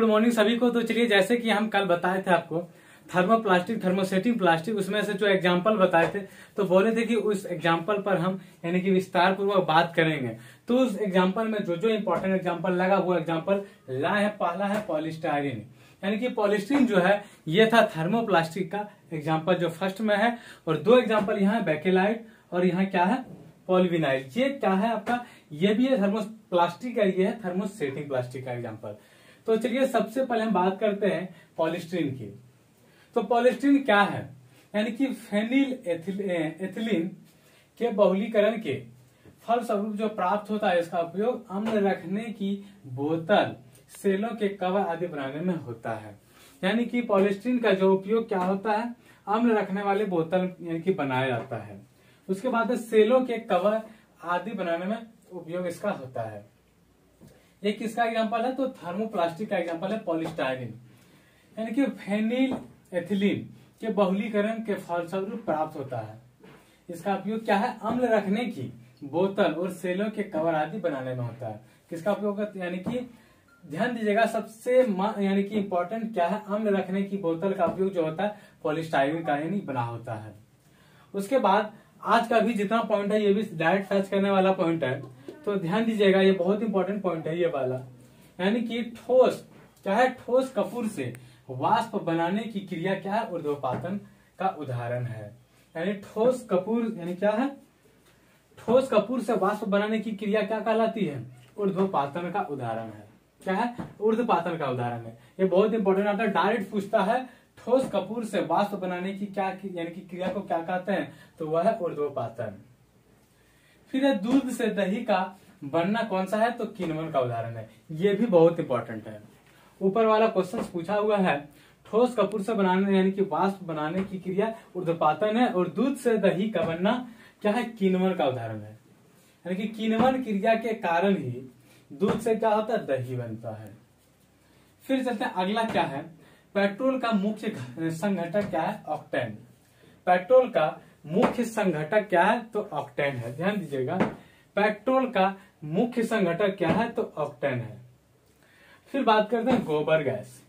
Good morning सभी को। तो चलिए, जैसे कि हम कल बताए थे आपको, थर्मोप्लास्टिक, थर्मोसेटिंग प्लास्टिक, उसमें से जो एग्ज़ाम्पल बताए थे तो बोले थे कि उस एग्ज़ाम्पल पर हम, यानी कि विस्तार पूर्वक बात करेंगे। तो उस एग्ज़ाम्पल में जो जो इम्पोर्टेंट एग्ज़ाम्पल लगा, वो एग्ज़ाम्पल ला है, पहला है पॉलिस्टाइरिन यानी कि पॉलिस्टीन जो है, ये था थर्मोप्लास्टिक का एग्ज़ाम्पल जो फ़र्स्ट में है, और दो एग्ज़ाम्पल यहाँ बैकेलाइट और यहाँ क्या है? पॉलिविनाइल ये क्या है आपका? ये भी है थर्मोप्लास्टिक का, ये है थर्मोसेटिंग प्लास्टिक का एग्ज़ाम्पल तो चलिए सबसे पहले हम बात करते हैं पॉलिस्ट्रीन की। तो पॉलिस्ट्रीन क्या है? यानी कि फेनिल एथिलीन के बहुलीकरण के फल स्वरूप जो प्राप्त होता है, इसका उपयोग अम्ल रखने की बोतल सेलों के कवर आदि बनाने में होता है। यानी कि पॉलिस्ट्रीन का जो उपयोग क्या होता है? अम्ल रखने वाले बोतल, यानी कि बनाया जाता है। उसके बाद सेलों के कवर आदि बनाने में उपयोग इसका होता है। ये किसका एग्ज़ाम्पल है? तो थर्मोप्लास्टिक का एग्ज़ाम्पल है पॉलिस्टाइरिन यानी कि फेनिल एथिलीन के बहुलीकरण के फलस्वरूप प्राप्त होता है। इसका उपयोग क्या है? अम्ल रखने की, बोतल और सेलों के कवर आदि बनाने में होता है। किसका उपयोग यानी कि, ध्यान दीजिएगा, सबसे यानी कि इम्पोर्टेंट क्या है? अम्ल रखने की बोतल का उपयोग जो होता है पॉलिस्टाइरिन का यानी बना होता है। उसके बाद आज का भी जितना पॉइंट है, ये भी डायरेक्ट टच करने वाला पॉइंट है। तो ध्यान दीजिएगा, ये बहुत इंपॉर्टेंट पॉइंट है ये वाला। यानी कि ठोस क्या है ठोस कपूर से वाष्प बनाने की क्रिया क्या है? ऊर्ध्वपातन का उदाहरण है। यानी ठोस कपूर, यानी क्या है? ठोस कपूर से वाष्प बनाने की क्रिया क्या कहलाती है? ऊर्ध्वपातन का उदाहरण है। क्या है? ऊर्ध्वपातन का उदाहरण है। ये बहुत इंपॉर्टेंट आता है डायरेक्ट पूछता है ठोस कपूर से वाष्प बनाने की क्या यानी कि क्रिया को क्या कहते हैं? तो वह है ऊर्ध्वपातन। फिर दूध से दही का बनना कौन सा है? तो किनवन का उदाहरण है। ये भी बहुत इंपॉर्टेंट है। ऊपर वाला क्वेश्चन पूछा हुआ है। ठोस कपूर से बनाने यानी कि वाष्प बनाने की क्रिया ऊर्ध्वपातन है और दूध से दही का बनना क्या है? किनवन का उदाहरण है। यानी कि किनवन क्रिया के कारण ही दूध से क्या होता है? दही बनता है। फिर चलते हैं, अगला क्या है? पेट्रोल का मुख्य संघटक क्या है? ऑक्टेन। पेट्रोल का मुख्य संघटक क्या है? तो ऑक्टेन है। ध्यान दीजिएगा। पेट्रोल का मुख्य संघटक क्या है? तो ऑक्टेन है। फिर बात करते हैं गोबर गैस।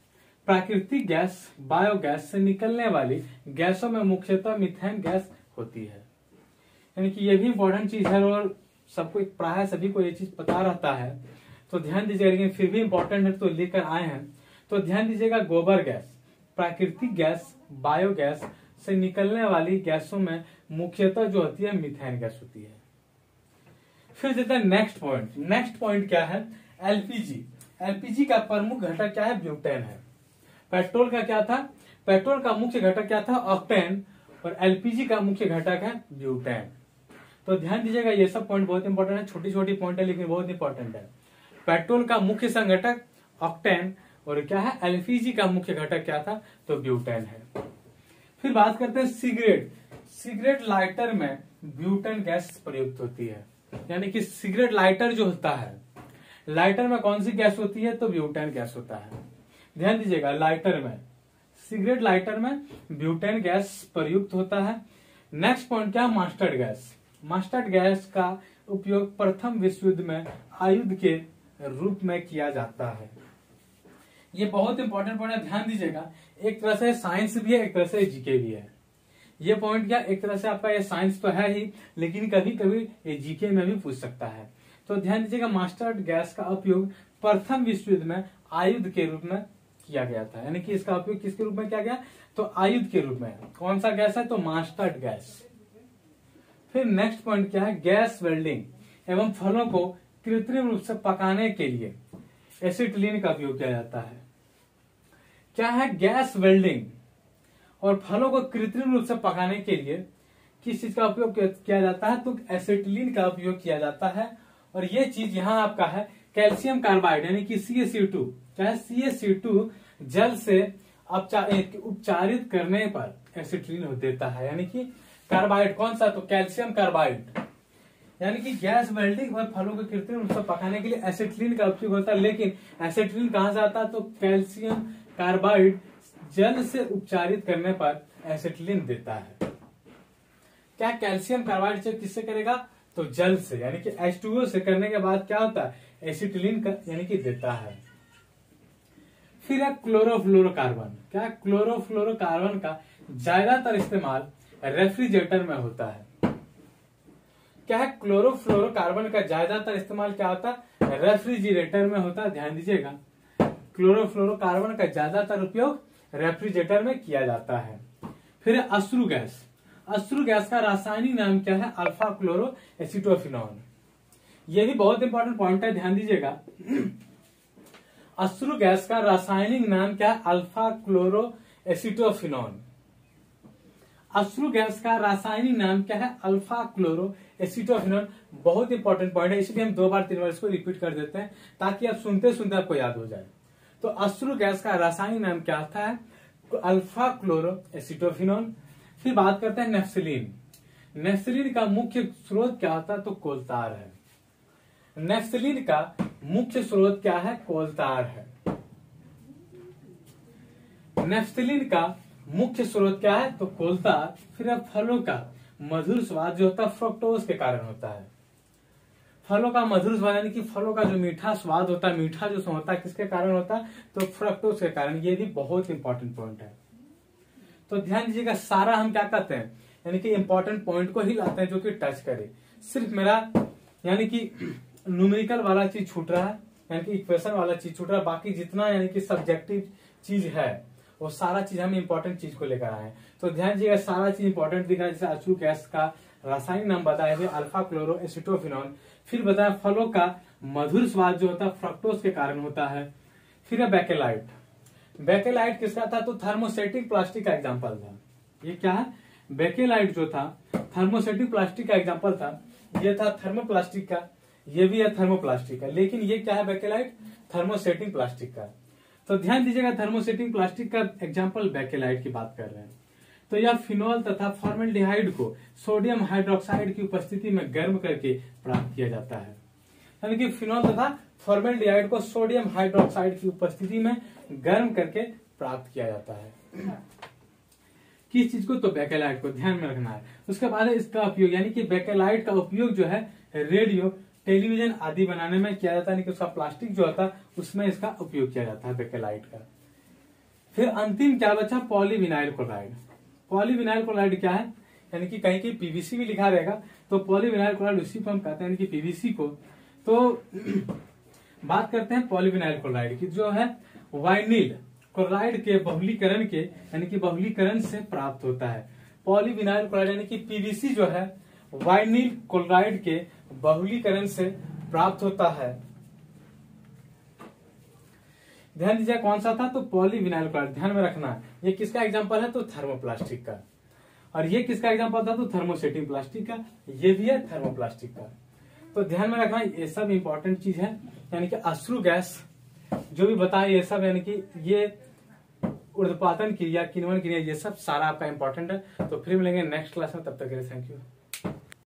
प्राकृतिक गैस, बायोगैस से निकलने वाली गैसों में मुख्यतः मिथेन गैस होती है। यानी कि ये भी इंपॉर्टेंट चीज़ है और सबको प्राय सभी को ये चीज़ पता रहता है। तो ध्यान दीजिएगा लेकिन फिर भी इंपॉर्टेंट है तो लेकर आए हैं। तो ध्यान दीजिएगा गोबर गैस, प्राकृतिक गैस, बायोगैस से निकलने वाली गैसों में मुख्यतः जो होती है, मिथेन गैस होती है। फिर देता हैं नेक्स्ट पॉइंट। नेक्स्ट पॉइंट क्या है? एलपीजी। एलपीजी का प्रमुख घटक क्या है? ब्यूटेन है। पेट्रोल का क्या था? पेट्रोल का मुख्य घटक क्या था? ऑक्टेन। और एलपीजी का मुख्य घटक है ब्यूटेन। तो ध्यान दीजिएगा, ये सब पॉइंट बहुत इंपॉर्टेंट है। छोटी छोटी पॉइंट है, लेकिन बहुत इंपॉर्टेंट है। पेट्रोल का मुख्य संघटक ऑक्टेन। और क्या है? एलपीजी का मुख्य घटक क्या था? तो ब्यूटेन है। फिर बात करते हैं सिगरेट। सिगरेट लाइटर में ब्यूटेन गैस प्रयुक्त होती है। यानी कि सिगरेट लाइटर जो होता है, लाइटर में कौन सी गैस होती है? तो ब्यूटेन गैस होता है। ध्यान दीजिएगा, लाइटर में। सिगरेट लाइटर में ब्यूटेन गैस प्रयुक्त होता है। नेक्स्ट पॉइंट क्या? Mustard gas. मास्टर्ड गैस का उपयोग प्रथम विश्व युद्ध में आयुध के रूप में किया जाता है। ये बहुत इंपॉर्टेंट पॉइंट है, ध्यान दीजिएगा। एक तरह से साइंस भी है, एक तरह से जीके भी है। ये पॉइंट क्या, एक तरह से आपका ये साइंस तो है ही, लेकिन कभी कभी जीके में भी पूछ सकता है। तो ध्यान दीजिएगा मास्टर्ड गैस का उपयोग प्रथम विश्व युद्ध में आयुध के रूप में किया गया था। यानी कि इसका उपयोग किसके रूप में किया गया? तो आयुध के रूप में। कौन सा गैस है? तो मास्टर्ड गैस फिर नेक्स्ट पॉइंट क्या है? गैस वेल्डिंग एवं फलों को कृत्रिम रूप से पकाने के लिए। एसिटिलीन का उपयोग किया जाता है। क्या है गैस वेल्डिंग और फलों को कृत्रिम रूप से पकाने के लिए किस चीज़ का उपयोग किया जाता है तो एसिटिलीन का उपयोग किया जाता है। और ये चीज़ यहाँ आपका है कैल्शियम कार्बाइड यानी कि सी टू चाहे सी टू जल से उपचारित करने पर एसिटिलीन देता है। यानी कि कार्बाइड कौन सा? तो कैल्शियम कार्बाइड यानी कि गैस वेल्डिंग और फलों को कृत्रिम से पकाने के लिए एसिटिलीन का उपयोग होता है। लेकिन एसिटिलीन कहाँ आता है? तो कैल्शियम कार्बाइड जल से उपचारित करने पर एसिटिलीन देता है। क्या कैल्शियम कार्बाइड से किससे करेगा? तो जल से, यानी कि H2O से करने के बाद क्या होता है? एसिटिलीन यानी कि देता है। फिर है क्लोरोफ्लोरोकार्बन क्या क्लोरोफ्लोरोकार्बन का ज़्यादातर इस्तेमाल रेफ्रिजरेटर में होता है। क्या है? क्लोरोफ्लोरोकार्बन का ज़्यादातर इस्तेमाल क्या होता? है रेफ्रिजरेटर में होता है ध्यान दीजिएगा। क्लोरोफ्लोरोकार्बन का ज़्यादातर उपयोग रेफ्रिजरेटर में किया जाता है। फिर अश्रु गैस। अश्रु गैस का रासायनिक नाम क्या है? अल्फ़ा क्लोरो एसिटोफिनॉन ये भी बहुत इंपॉर्टेंट पॉइंट है, ध्यान दीजिएगा। अश्रु गैस का रासायनिक नाम क्या है? अल्फ़ा क्लोरो एसिटोफिनॉन अश्रु गैस का रासायनिक नाम क्या है? अल्फ़ा क्लोरो एसिटोफिनॉन बहुत इंपॉर्टेंट पॉइंट है, इसलिए हम दो बार, तीन बार इसको रिपीट कर देते हैं, ताकि आप सुनते सुनते आपको याद हो जाए। तो अश्रु गैस का रासायनिक नाम क्या था? है अल्फ़ा क्लोरो एसिटोफिनॉन फिर बात करते हैं नेफ्सिलीन। नेफ्सिलीन का मुख्य स्रोत क्या होता है तो कोलतार है। नेफ्सिलीन का मुख्य स्रोत क्या है? कोलतार है। नेफ्सिलीन का मुख्य स्रोत क्या है? तो कोलतार। फिर अब फलों का। मधुर स्वाद जो होता है फ्रोक्टोज के कारण होता है। फलों का मधुर स्वाद, यानी कि फलों का जो मीठा स्वाद होता है, मीठा जो होता है, किसके कारण होता है? तो फ्रक्टोज के कारण, ये भी बहुत इंपॉर्टेंट पॉइंट है। तो ध्यान दीजिएगा, सारा हम क्या कहते हैं? यानी कि इंपॉर्टेंट पॉइंट को ही लाते हैं जो कि टच करे। सिर्फ़ मेरा, यानी कि न्यूमेरिकल वाला चीज़ छूट रहा है, यानी कि इक्वेशन वाला चीज़ छूट रहा है, बाकी जितना, यानी कि सब्जेक्टिव चीज़ है वो सारा चीज़ हम इम्पोर्टेंट चीज़ को लेकर आए तो ध्यान दीजिएगा, सारा चीज़ इंपॉर्टेंट दिख रहा है। जैसे अचू गैस का रासायनिक नाम बताया थे अल्फ़ा क्लोरो एसिटोफिनॉन फिर बताया फलों का मधुर स्वाद जो होता है फ्रक्टोज के कारण होता है। फिर है बैकेलाइट बैकेलाइट किसका था? तो थर्मोसेटिक प्लास्टिक का एग्ज़ाम्पल था। ये क्या है? बैकेलाइट जो था थर्मोसेटिक प्लास्टिक का एग्ज़ाम्पल था। ये था थर्मोप्लास्टिक का, ये भी है थर्मोप्लास्टिक का। लेकिन ये क्या है बैकेलाइट थर्मोसेटिक प्लास्टिक का। तो ध्यान दीजिएगा थर्मोसेटिंग प्लास्टिक का एग्ज़ाम्पल बैकेलाइट की बात कर रहे हैं। तो यह फिनोल तथा फॉर्मेल्डिहाइड को सोडियम हाइड्रोक्साइड की उपस्थिति में गर्म करके प्राप्त किया जाता है। यानी कि फिनोल तथा फॉर्मेल्डिहाइड को सोडियम हाइड्रोक्साइड की उपस्थिति में गर्म करके प्राप्त किया जाता है। किस चीज़ को? तो बैकेलाइट को ध्यान में रखना है। उसके बाद इसका उपयोग, यानी कि बैकेलाइट का उपयोग जो है रेडियो टेलीविज़न आदि बनाने में किया जाता है उसका प्लास्टिक जो होता है, उसमें इसका उपयोग किया जाता है बेकेलाइट का। फिर अंतिम क्या बचा? Polyvinyl chloride. पॉलीविनाइल क्लोराइड क्या है? यानी कि कहीं की पीवीसी भी लिखा रहेगा। तो पॉलीविनाइल क्लोराइड उसी को हम कहते हैं पीवीसी को तो बात करते हैं पॉलीविनाइल क्लोराइड की, जो है वाइनिल, क्लोराइड के बहुलीकरण के, यानी कि बहुलीकरण से प्राप्त होता है। पॉलीविनाइल क्लोराइड, यानी कि पीवीसी जो है वाइनिल क्लोराइड के बहुलीकरण से प्राप्त होता है। ध्यान दीजिए कौन सा था? तो पॉलीविनाइल क्लोराइड। ध्यान में रखना, ये किसका एग्जांपल है? तो थर्मोप्लास्टिक का। और ये किसका एग्जांपल था? तो थर्मोसेटिंग प्लास्टिक का। ये भी है थर्मोप्लास्टिक का। तो ध्यान में रखना, ये सब इंपॉर्टेंट चीज़ है। यानी कि अश्रु गैस, जो भी बताए ये सब यानी कि ये उर्दपातन क्रिया किन्वन क्रिया, ये सब सारा आपका इंपॉर्टेंट है। तो फिर मिलेंगे नेक्स्ट क्लास में। तब तक के लिए थैंक यू